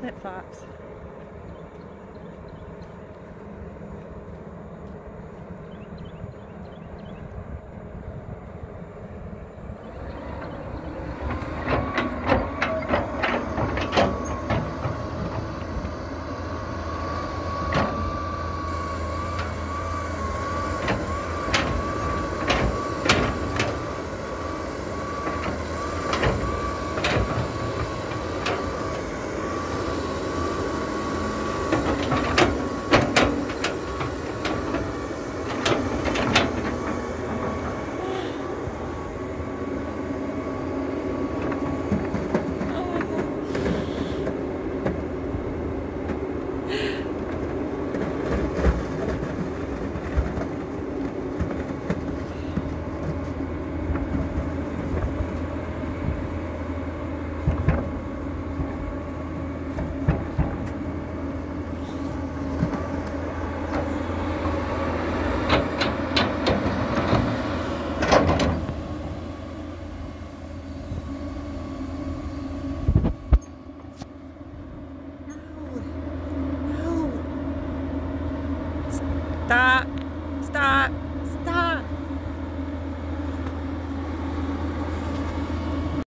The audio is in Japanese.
flip-flops. タスター